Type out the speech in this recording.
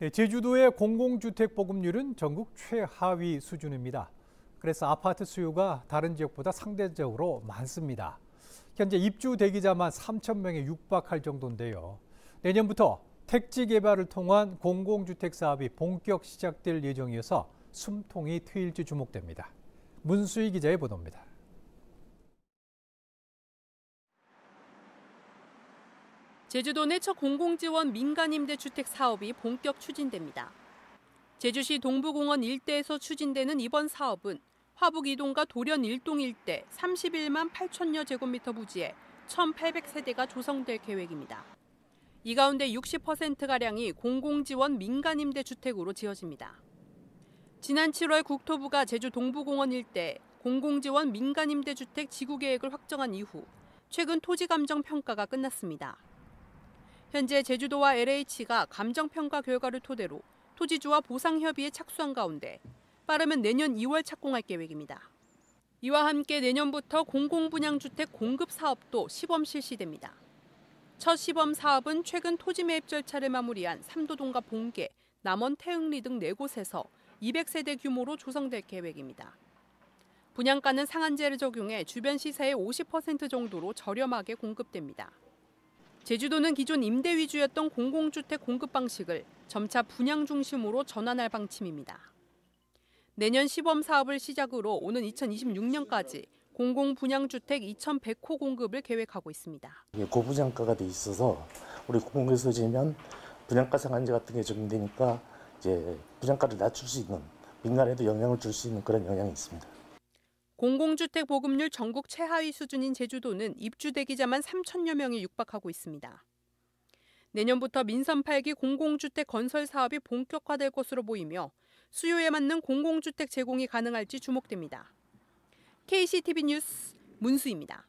네, 제주도의 공공주택 보급률은 전국 최하위 수준입니다. 그래서 아파트 수요가 다른 지역보다 상대적으로 많습니다. 현재 입주 대기자만 3천 명에 육박할 정도인데요. 내년부터 택지 개발을 통한 공공주택 사업이 본격 시작될 예정이어서 숨통이 트일지 주목됩니다. 문수희 기자의 보도입니다. 제주도 내 첫 공공지원 민간임대 주택 사업이 본격 추진됩니다. 제주시 동부공원 일대에서 추진되는 이번 사업은 화북 이동과 도련 일동 일대 31만 8천여 제곱미터 부지에 1,800세대가 조성될 계획입니다. 이 가운데 60%가량이 공공지원 민간임대 주택으로 지어집니다. 지난 7월 국토부가 제주 동부공원 일대 공공지원 민간임대주택 지구계획을 확정한 이후 최근 토지감정 평가가 끝났습니다. 현재 제주도와 LH가 감정평가 결과를 토대로 토지주와 보상 협의에 착수한 가운데 빠르면 내년 2월 착공할 계획입니다. 이와 함께 내년부터 공공분양주택 공급 사업도 시범 실시됩니다. 첫 시범 사업은 최근 토지 매입 절차를 마무리한 삼도동과 봉계, 남원 태흥리 등 4곳에서 200세대 규모로 조성될 계획입니다. 분양가는 상한제를 적용해 주변 시세의 50% 정도로 저렴하게 공급됩니다. 제주도는 기존 임대 위주였던 공공주택 공급 방식을 점차 분양 중심으로 전환할 방침입니다. 내년 시범 사업을 시작으로 오는 2026년까지 공공 분양주택 2,100호 공급을 계획하고 있습니다. 고분양가가 돼 있어서 우리 공공에서 지면 분양가 상한제 같은 게 적용되니까 이제 분양가를 낮출 수 있는 민간에도 영향을 줄 수 있는 그런 영향이 있습니다. 공공주택 보급률 전국 최하위 수준인 제주도는 입주 대기자만 3천여 명이 육박하고 있습니다. 내년부터 민선 8기 공공주택 건설 사업이 본격화될 것으로 보이며 수요에 맞는 공공주택 제공이 가능할지 주목됩니다. KCTV 뉴스 문수입니다.